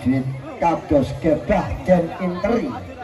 prajurit kados gebah den interi.